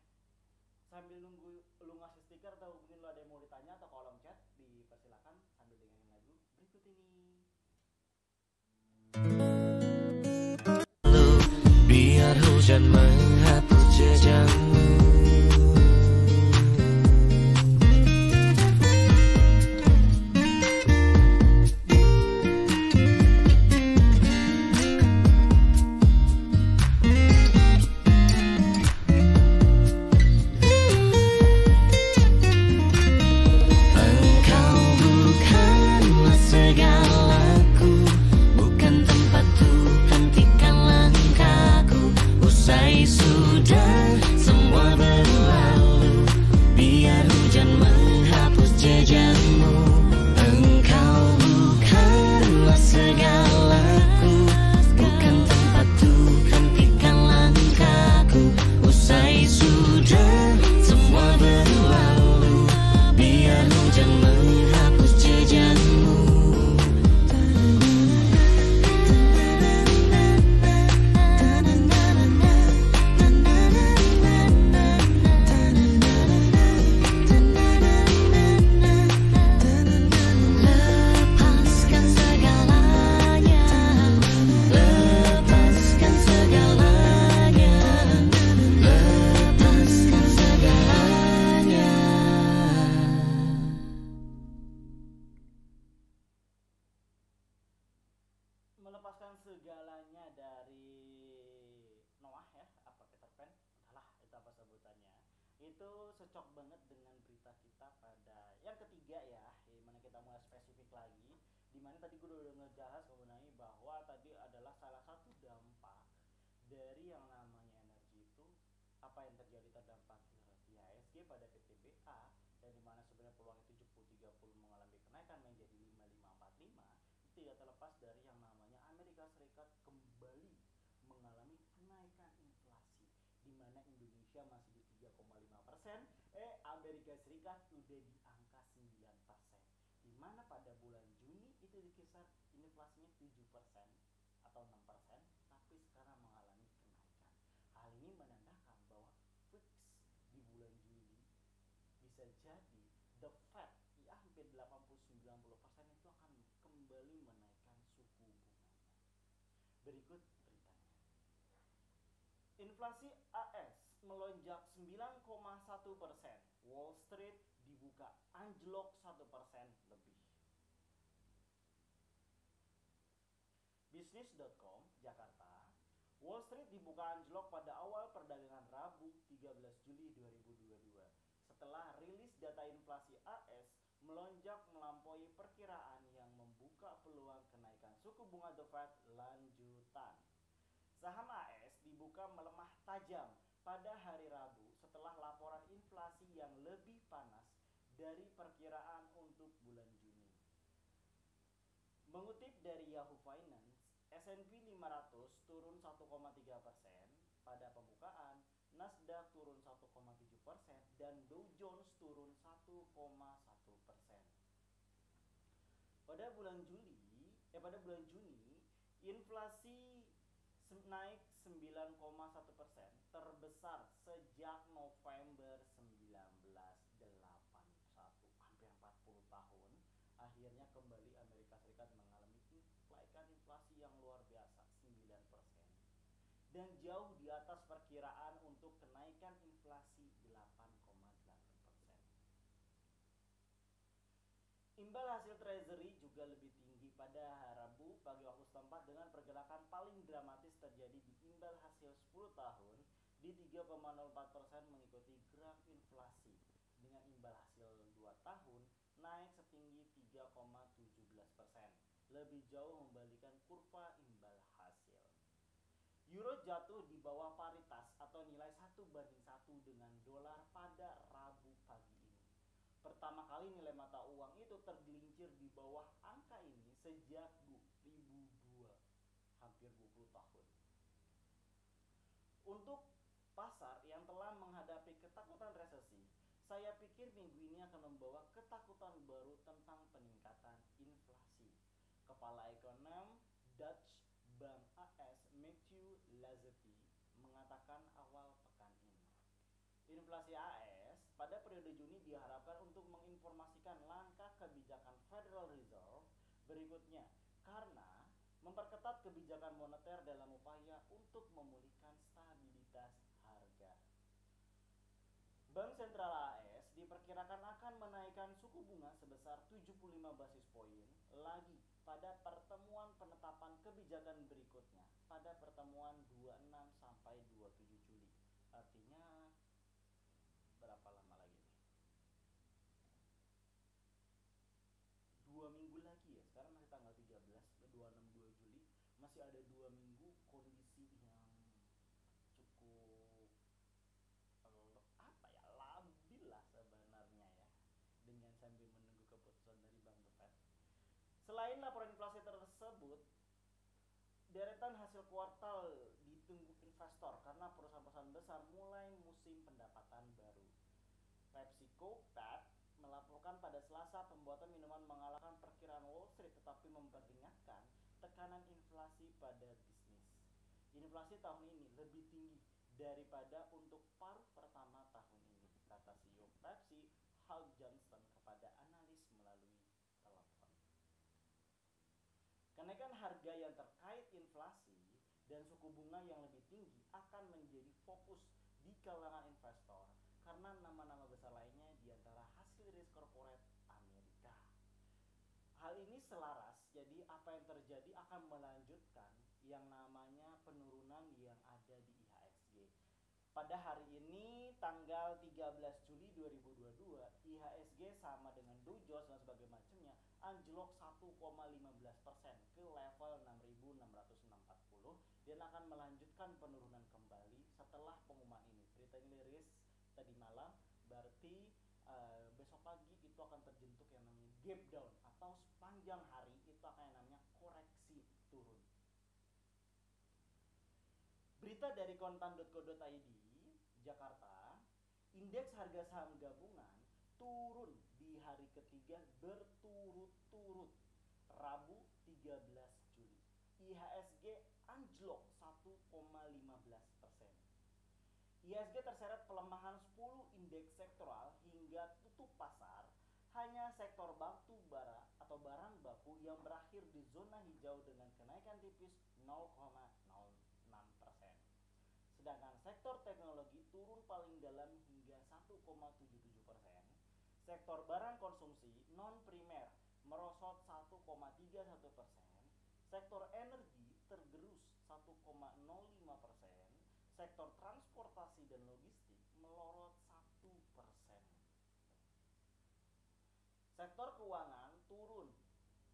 sambil nunggu lu ngasih stiker atau mungkin lu ada yang mau ditanya atau kolom chat dipersilakan. Sambil dengerin lagu berikut ini Biar hujan lagi di mana tadi gue udah ngejahas mengenai bahwa tadi adalah salah satu dampak dari yang namanya energi itu apa yang terjadi terdampak di IHSG pada PTBA dan di mana sebenarnya peluangnya 70-30 mengalami kenaikan menjadi 5545 tidak terlepas dari yang namanya Amerika Serikat kembali mengalami kenaikan inflasi di mana Indonesia masih di 3,5 persen, eh Amerika Serikat udah di angka 9 persen, di mana pada bulan Dikisar inflasinya 7 persen atau 6 persen, tapi sekarang mengalami kenaikan. Hal ini menandakan bahwa fix di bulan Juli bisa jadi the Fed ya hampir 80-90% itu akan kembali menaikkan suku bunganya. Berikut beritanya. Inflasi AS melonjak 9,1 persen. Wall Street dibuka anjlok 1 persen lebih. Bisnis.com Jakarta Wall Street dibuka anjlok pada awal perdagangan Rabu 13 Juli 2022 setelah rilis data inflasi AS melonjak melampaui perkiraan yang membuka peluang kenaikan suku bunga The Fed lanjutan. Saham AS dibuka melemah tajam pada hari Rabu setelah laporan inflasi yang lebih panas dari perkiraan untuk bulan Juni. Mengutip dari Yahoo Finance, S&P 500 turun 1,3 persen pada pembukaan, Nasdaq turun 1,7 persen, dan Dow Jones turun 1,1 persen. Pada bulan Juli, eh pada bulan Juni, inflasi naik 9,1 persen, terbesar sejak November 1981, hampir 40 tahun. Akhirnya kembali Amerika Serikat mengalami kenaikan inflasi yang luar biasa 9 persen dan jauh di atas perkiraan untuk kenaikan inflasi 8,8 persen. Imbal hasil treasury juga lebih tinggi pada Rabu pagi waktu setempat dengan pergerakan paling dramatis terjadi di imbal hasil 10 tahun di 3,04 persen mengikuti graf inflasi imbal hasil 2 tahun naik setinggi 3,17 persen, lebih jauh membalikan kurva imbal hasil. Euro jatuh di bawah paritas atau nilai 1 banding 1 dengan dolar pada Rabu pagi ini. Pertama kali nilai mata uang itu tergelincir di bawah angka ini sejak 2002, hampir 20 tahun. Untuk pasar yang telah menghadapi ketakutan resesi, saya pikir minggu ini akan membawa ketakutan baru tentang peningkatan inflasi. Kepala Ekonom Dutch Bank mengatakan awal pekan ini. Inflasi AS pada periode Juni diharapkan untuk menginformasikan langkah kebijakan Federal Reserve berikutnya karena memperketat kebijakan moneter dalam upaya untuk memulihkan stabilitas harga. Bank Sentral AS diperkirakan akan menaikkan suku bunga sebesar 75 basis poin lagi pada pertemuan penetapan kebijakan berikutnya pada pertemuan 26 sampai 27 Juli. Artinya berapa lama lagi nih? Dua minggu lagi ya. Sekarang masih tanggal 13, 26 2 Juli. Masih ada dua minggu kondisi yang cukup eh, apa ya labil lah sebenarnya ya dengan sambil menunggu keputusan dari Bank The Fed. Selain laporan inflasi tersebut, deretan hasil kuartal investor karena perusahaan-perusahaan besar mulai musim pendapatan baru. PepsiCo Pep melaporkan pada Selasa pembuatan minuman mengalahkan perkiraan Wall Street tetapi memperingatkan tekanan inflasi pada bisnis. Inflasi tahun ini lebih tinggi daripada untuk paruh pertama tahun ini, kata CEO Pepsi Hal Johnson kepada analis melalui telepon. Kenaikan harga yang inflasi dan suku bunga yang lebih tinggi akan menjadi fokus di kalangan investor karena nama-nama besar lainnya di antara hasil risk corporate Amerika. Hal ini selaras, jadi apa yang terjadi akan melanjutkan yang namanya penurunan yang ada di IHSG. Pada hari ini tanggal 13 Juli 2022, IHSG sama dengan Dow Jones dan sebagainya macamnya anjlok 1,15% ke level 6640 dan akan melanjutkan penurunan kembali setelah pengumuman ini. Berita ini rilis tadi malam, berarti uh, besok pagi itu akan terjentuk yang namanya gap down atau sepanjang hari itu akan yang namanya koreksi turun. Berita dari kontan.co.id Jakarta, indeks harga saham gabungan turun di hari ketiga berturut-turut Rabu 13 Juli. IHSG anjlok 1,15 persen. IHSG terseret pelemahan 10 indeks sektoral hingga tutup pasar hanya sektor batu bara atau barang baku yang berakhir di zona hijau dengan kenaikan tipis 0,06 persen. Sedangkan sektor teknologi turun paling dalam hingga 1,77 persen. Sektor barang konsumsi non primer merosot 1,31 persen. Sektor energi tergerus 1,05 persen. Sektor transportasi dan logistik melorot 1 persen. Sektor keuangan turun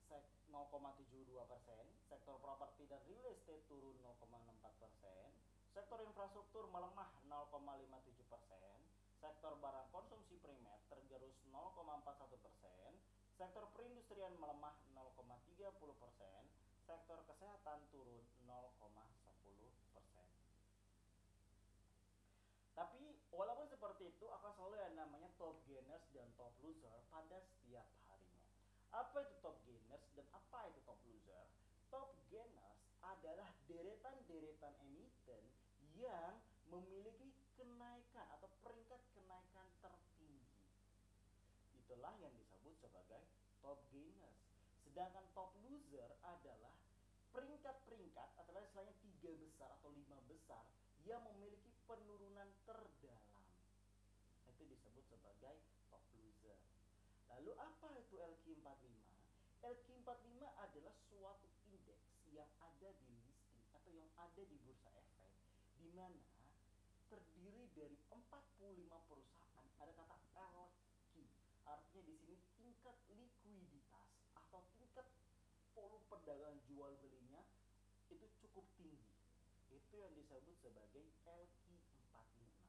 0,72 persen. Sektor properti dan real estate turun 0,64 persen Sektor infrastruktur melemah 0,57 persen, sektor barang konsumsi primer tergerus 0,41 persen, sektor perindustrian melemah 0,30 persen, sektor kesehatan turun 0,10 persen. Tapi walaupun seperti itu akan selalu yang namanya top gainers dan top loser pada setiap harinya. Apa itu top gainers dan apa itu top loser? Top gainers adalah deretan-deretan emiten yang memiliki kenaikan atau peringkat kenaikan tertinggi. Itulah yang disebut sebagai top gainers. Sedangkan top loser adalah peringkat-peringkat atau istilahnya tiga besar atau lima besar yang memiliki penurunan terdalam. Sebagai top loser. Lalu apa itu LQ45? LQ45 adalah suatu indeks yang ada di listing atau yang ada di bursa efek di mana terdiri dari 45 perusahaan ada kata LQ tingkat likuiditas atau tingkat volume perdagangan jual belinya itu cukup tinggi. Itu yang disebut sebagai LQ45.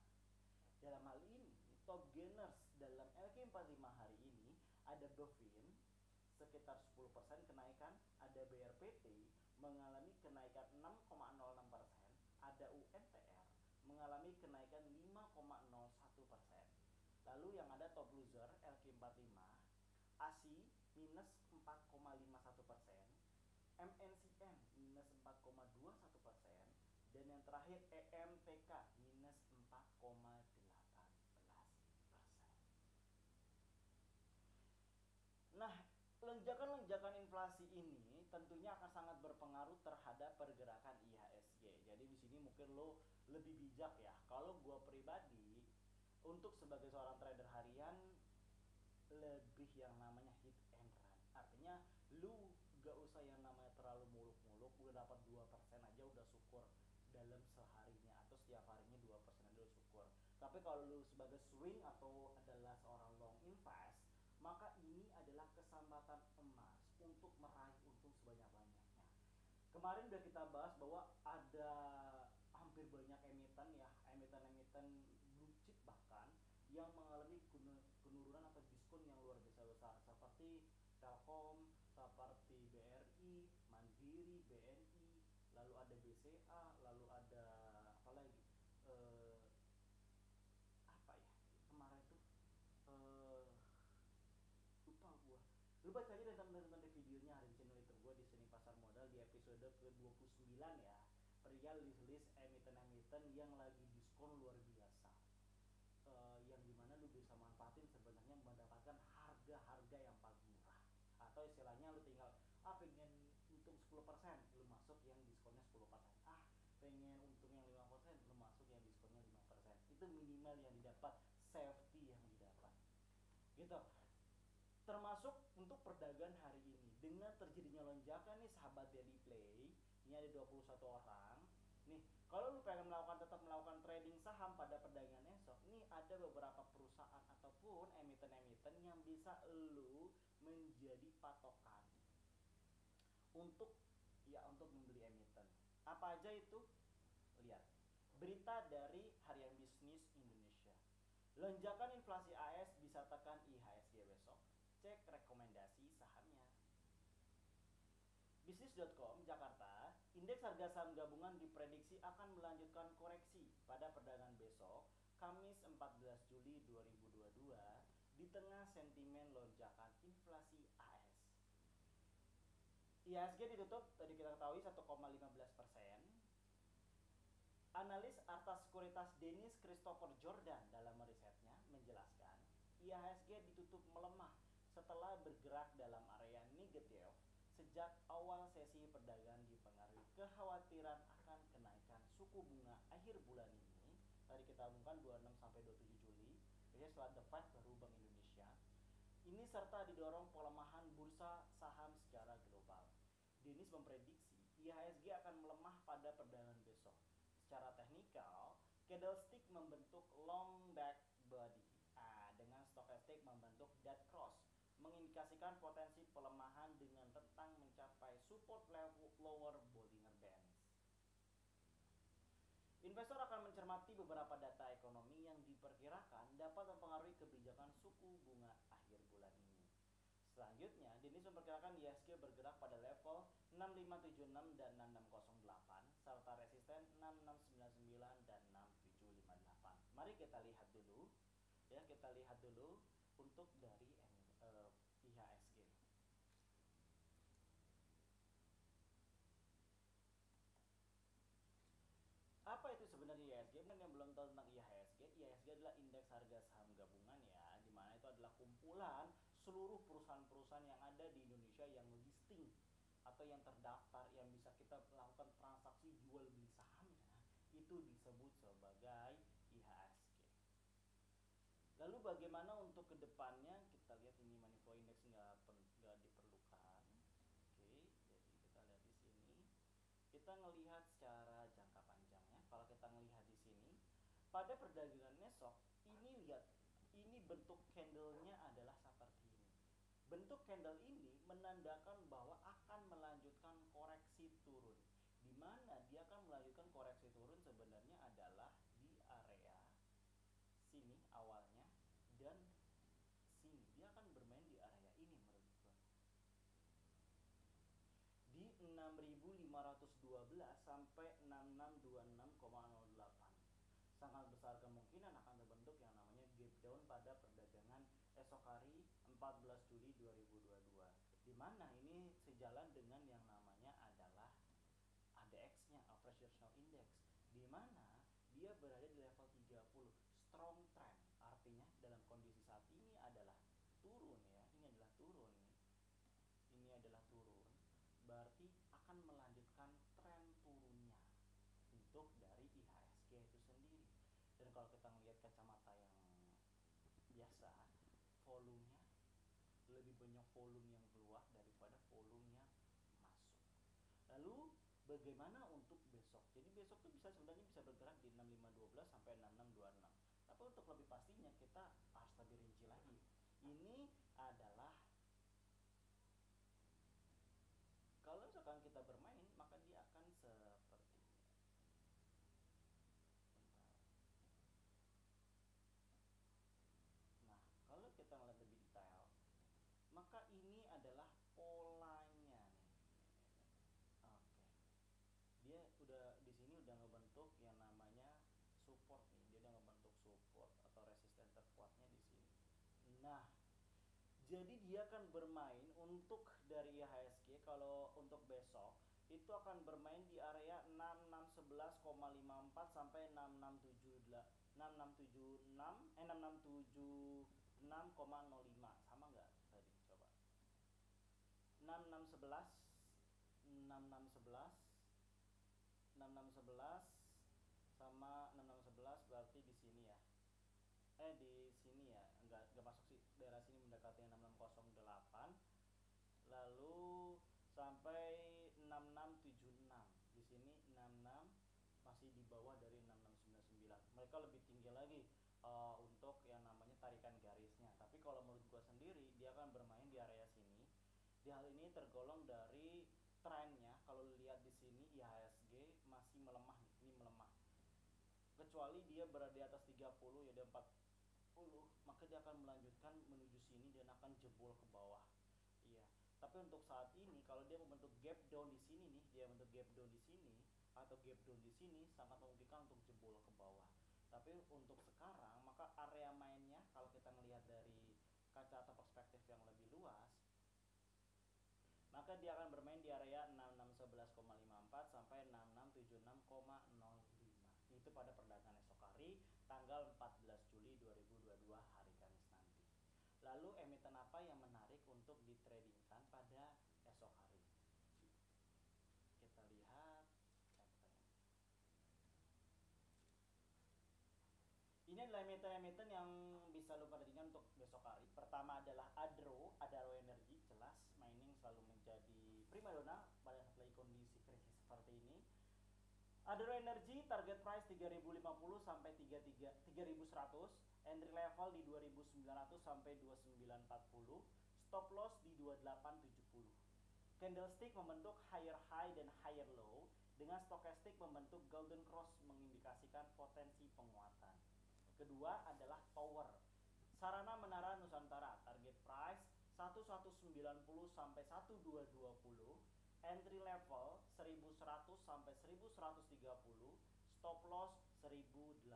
Dalam hal ini, top gainers dalam LQ45 hari ini Bevin sekitar 10% kenaikan, ada BRPT mengalami kenaikan 6,06%, ada UNTR mengalami kenaikan 5,01%. Lalu yang ada top loser LQ45, ASI minus 4,51%, MNCN minus 4,21%, dan yang terakhir EMTK minus 4,18%. Nah, lonjakan-lonjakan inflasi ini tentunya akan sangat berpengaruh terhadap pergerakan IHSG. Jadi di sini mungkin lo lebih bijak ya. Kalau gue pribadi untuk sebagai seorang trader harian lebih yang namanya hit and run. Artinya lu gak usah yang namanya terlalu muluk-muluk, udah dapat 2% aja udah syukur dalam seharinya atau setiap harinya 2% aja udah syukur. Tapi kalau lu sebagai swing atau adalah seorang long invest maka ini adalah kesempatan emas untuk meraih untung sebanyak-banyaknya. Kemarin udah kita bahas bahwa ada hampir banyak emiten ya, emiten-emiten blue chip bahkan yang mengalami penurunan atau diskon yang luar biasa besar seperti Telkom, seperti BRI, Mandiri, BNI, lalu ada BCA, lalu ada apa lagi? Eh, apa ya? Kemarin tuh eh, lupa gua lu baca aja nonton di videonya hari di channel itu gua di sini pasar modal di episode ke 29 ya. Perihal list list emiten emiten yang lagi diskon luar biasa. Uh, yang di mana lu bisa manfaatin sebenarnya mendapatkan harga-harga yang paling murah. Atau istilahnya lu tinggal ah pengen untung 10% lu masuk yang diskonnya 10% ah pengen untung yang 5% lu masuk yang diskonnya 5% itu minimal yang didapat safety yang didapat. Gitu. Termasuk untuk perdagangan hari ini dengan terjadinya lonjakan nih sahabat Daily Play ini ada 21 orang. Nih kalau lu pengen melakukan tetap melakukan trading saham pada perdagangan esok nih ada beberapa perusahaan ataupun emiten-emiten yang bisa lu menjadi patokan. Untuk ya untuk membeli emiten. Apa aja itu? Lihat. Berita dari harian bisnis Indonesia. Lonjakan inflasi AS bisa tekan IHSG besok cek rekomendasi sahamnya. Bisnis.com Jakarta, indeks harga saham gabungan diprediksi akan melanjutkan koreksi pada perdagangan besok, Kamis 14 Juli 2022, di tengah sentimen lonjakan inflasi AS. IHSG ditutup tadi kita ketahui 1,15 persen. Analis Arta Sekuritas Dennis Christopher Jordan dalam risetnya menjelaskan IHSG ditutup melemah setelah bergerak dalam area negatif sejak awal sesi perdagangan dipengaruhi kekhawatiran akan kenaikan suku bunga akhir bulan ini tadi kita umumkan 26 sampai 27 Juli jadi setelah The Fed baru Bank Indonesia ini serta didorong pelemahan bursa saham secara global. Denis memprediksi IHSG akan melemah pada perdagangan besok. Secara teknikal candlestick membentuk long back body. Ah, dengan stochastic membentuk dead cross mengindikasikan potensi pelemahan dengan rentang mencapai support level lower Bollinger Bands. Investor akan mencermati beberapa data ekonomi yang diperkirakan dapat mempengaruhi kebijakan suku bunga akhir bulan ini. Selanjutnya, Denis memperkirakan ISG bergerak pada level 6576 dan 6608 serta resisten 6699 dan 6758. Mari kita lihat dulu ya, kita lihat dulu untuk dari uh, IHSG. Apa itu sebenarnya IHSG? Mungkin yang belum tahu tentang IHSG, IHSG adalah indeks harga saham gabungan ya, di mana itu adalah kumpulan seluruh perusahaan-perusasahaan yang ada di Indonesia yang listing atau yang terdaftar yang bisa kita melakukan transaksi jual beli sahamnya itu disebut sebagai IHSG. Lalu bagaimana untuk ke depannya kita lihat ini money flow index nggak nggak diperlukan. Oke, jadi kita lihat di sini. Kita ngelihat secara jangka panjangnya. Kalau kita ngelihat di sini, pada perdagangan besok ini lihat ini bentuk candlenya adalah seperti ini. bentuk candle ini menandakan bahwa akan melanjutkan koreksi turun di mana dia akan melanjutkan koreksi turun sebenarnya adalah di area sini awalnya dan sini. Dia akan bermain di area ini menurut gua. Di 6512 sampai 6626,08 sangat besar kemungkinan akan terbentuk yang namanya gap down pada perdagangan esok hari 14 Juli 2022 di mana ini sejalan dengan yang namanya adalah ADX-nya Average National Index. Di mana dia berada di level 30 strong trend. Artinya dalam kondisi saat ini adalah turun ya. Ini adalah turun. Ini adalah turun. Berarti akan melanjutkan tren turunnya untuk dari IHSG itu sendiri. Dan kalau kita melihat kacamata yang biasa lebih banyak volume yang keluar daripada volumenya masuk. Lalu bagaimana untuk besok? Jadi besok tuh bisa sebenarnya bisa bergerak di 6512 sampai 6626 tapi untuk lebih pastinya kita harus lebih rinci lagi. Ini adalah kalau misalkan kita bermain maka dia akan seperti ini Bentar. nah kalau kita melihat lebih detail maka ini adalah polanya nih oke dia udah di sini udah ngebentuk yang namanya support nih dia udah ngebentuk support atau resisten terkuatnya di sini. Nah jadi dia akan bermain untuk dari IHSG kalau untuk besok itu akan bermain di area 6611,54 sampai 6678 6676 eh 6676,05 sama nggak tadi? Coba. 6611 6611 6611 sama 6611 berarti di sini ya eh di sini ya enggak enggak masuk sih daerah sini mendekati 6608 lalu sampai 6676 di sini 66 masih di bawah dari 6699 mereka lebih tinggi lagi uh, untuk yang namanya tarikan garisnya. Tapi kalau menurut gua sendiri dia akan bermain di area sini. Di hal ini tergolong dari trennya. Kalau lihat di sini IHSG masih melemah ini melemah. Kecuali dia berada di atas 30 ya dia 40 maka dia akan melanjutkan menuju sini dan akan jebol ke bawah. Iya. Tapi untuk saat ini kalau dia membentuk gap down di sini nih dia membentuk gap down di sini atau gap down di sini sangat memungkinkan untuk jebol ke bawah tapi untuk sekarang maka area mainnya kalau kita melihat dari kaca atau perspektif yang lebih luas maka dia akan bermain di area 6611,54 sampai 6676,05 itu pada perdagangan esok hari tanggal 14 Juli 2022 hari Kamis nanti. Lalu emiten apa yang menarik untuk ditradingkan pada esok hari kita lihat ini adalah emiten-emiten yang lo perhatikan untuk besok hari. Pertama adalah Adro Adaro Energy jelas mining selalu menjadi primadona pada saat kondisi krisis seperti ini. Adaro Energy target price 3050 sampai 33 3100 entry level di 2900 sampai 2940 stop loss di 2870 candlestick membentuk higher high dan higher low dengan stokastik membentuk golden cross mengindikasikan potensi penguatan. Kedua adalah tower. Sarana Menara Nusantara target price 1190 sampai 1220, entry level 1100 sampai 1130, stop loss 1080.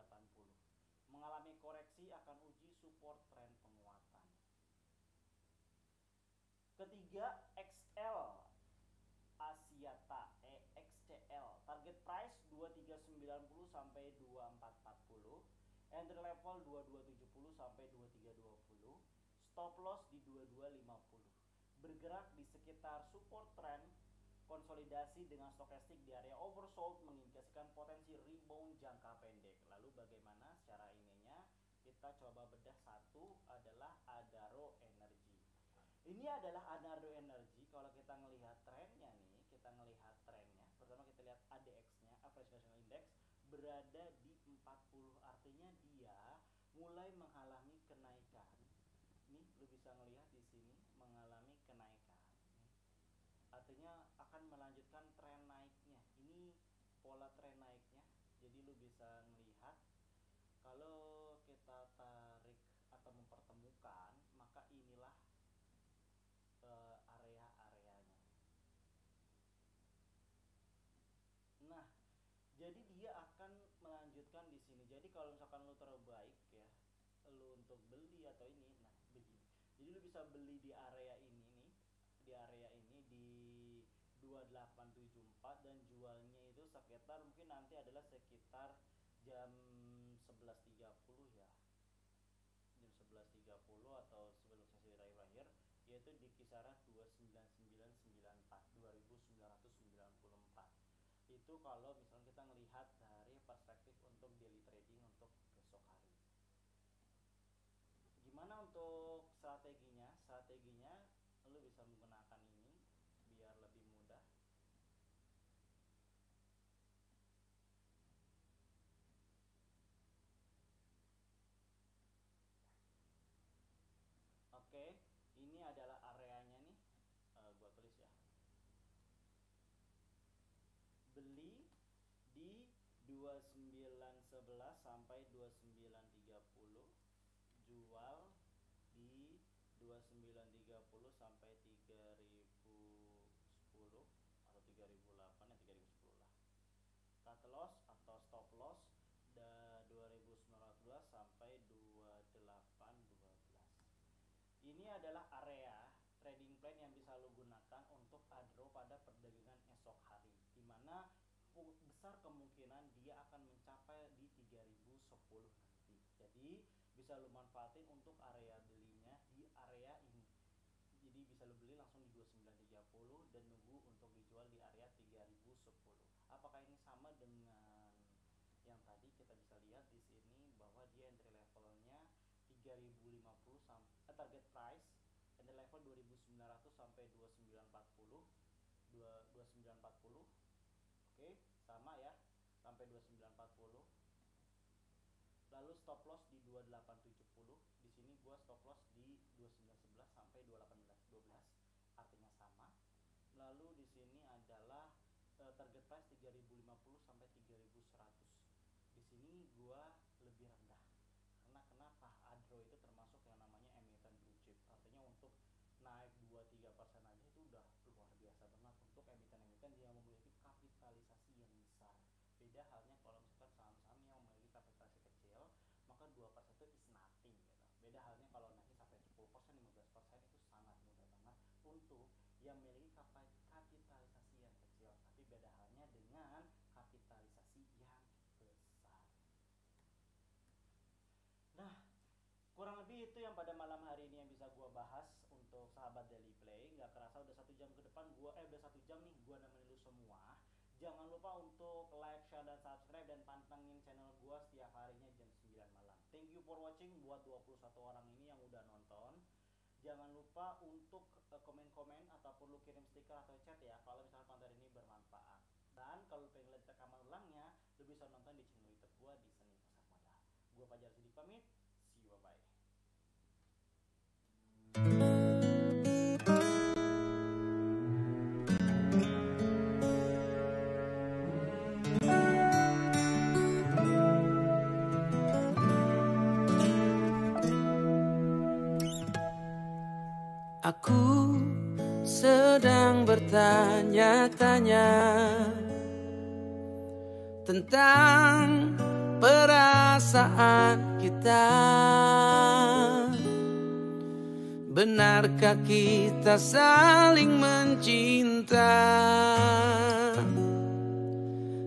Mengalami koreksi akan uji support tren penguatan. Ketiga XL Asiata EXCL target price 2390 sampai 2440 entry level 2270 sampai 2320 stop loss di 2250 bergerak di sekitar support trend konsolidasi dengan stokastik di area oversold mengindikasikan potensi rebound jangka pendek. Lalu bagaimana secara ininya? Kita coba bedah satu adalah Adaro Energy. Ini adalah Adaro Energy. Kalau kita melihat trennya nih kita melihat trennya pertama kita lihat ADX nya Average National Index berada di 40 artinya dia mulai lu bisa melihat di sini mengalami artinya akan melanjutkan tren naiknya. Ini pola tren naiknya. Jadi lu bisa melihat kalau kita tarik atau mempertemukan maka inilah eh, area-areanya. Nah jadi dia akan melanjutkan di sini. Jadi kalau misalkan lu terbaik ya lu untuk beli atau ini jadi lu bisa beli di area ini nih di area ini di 2874 dan jualnya itu sekitar mungkin nanti adalah sekitar jam 11.30 ya. Jam 11.30 atau sebelum sesi terakhir yaitu di kisaran 29994 2994 itu kalau misalnya kita melihat dari perspektif untuk daily trading untuk besok hari. Gimana untuk strateginya strateginya lu bisa menggunakan ini biar lebih mudah oke ini adalah areanya nih Eh, gua tulis ya. Beli di 2911 sampai 2930 jual di 2930 sampai 3010 atau 3008 ya 3010 lah cut loss atau stop loss da 2912 sampai 2812 ini adalah area trading plan yang bisa lo gunakan untuk adro pada perdagangan esok hari di mana besar kemungkinan dia akan mencapai di 3010 nanti jadi bisa lo manfaatin untuk area belinya di area ini. Jadi bisa lo beli langsung di 2930 dan nunggu untuk dijual di area 3010 apakah ini sama dengan yang tadi kita bisa lihat di sini bahwa dia entry levelnya 3050 sampai eh, target price entry level 2900 sampai 2940 2940 oke sama ya sampai 2940 lalu stop loss di 2870 di sini gua stop loss di 2911 sampai 2812 artinya sama. Lalu di sini adalah uh, target price 3050 sampai 3100 di sini gua lebih rendah karena kenapa Adro itu termasuk yang namanya emiten blue chip artinya untuk naik 2-3 persen aja itu udah luar biasa banget untuk emiten-emiten yang memiliki kapitalisasi yang besar beda halnya kalau misalkan saham-saham yang memiliki kapitalisasi kecil maka 2 persen itu is nothing gitu beda halnya kalau naik sampai 10 persen 15 persen itu sangat mudah banget untuk yang memiliki kapitalisasi yang kecil tapi beda halnya dengan kapitalisasi yang besar. Nah kurang lebih itu yang pada malam hari ini yang bisa gua bahas untuk sahabat daily play. Nggak kerasa udah satu jam ke depan gua eh udah satu jam nih gua nemenin lu semua. Jangan lupa untuk like share dan subscribe dan pantengin channel gua setiap harinya jam 9 malam. Thank you for watching buat 21 orang ini yang udah nonton. Jangan lupa untuk komen-komen ataupun lu kirim stiker atau chat ya kalau misalnya konten ini bermanfaat. Dan kalau pengen lihat rekaman ulangnya lu bisa nonton di channel youtube gua di Seni Pasar Modal. Gua Fajar Sidik bertanya-tanya tentang perasaan kita. Benarkah kita saling mencinta?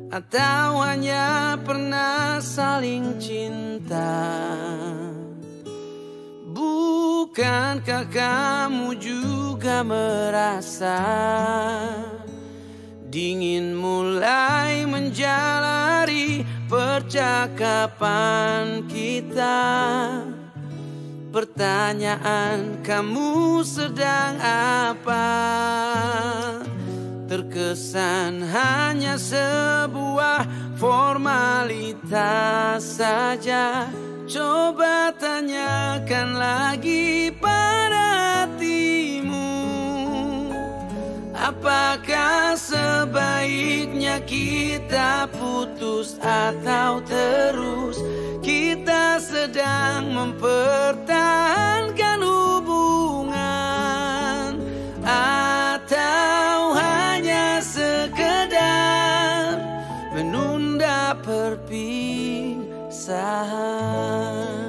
Atau hanya pernah saling cinta? Bukankah kamu juga merasa Dingin mulai menjalari percakapan kita. Pertanyaan kamu sedang apa? Terkesan hanya sebuah formalitas saja. Coba tanyakan lagi pada Apakah sebaiknya kita putus atau terus? Kita sedang mempertahankan hubungan Atau hanya sekedar menunda perpisahan